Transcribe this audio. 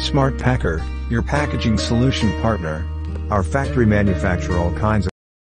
Smart Packer, your packaging solution partner. Our factory manufacture all kinds of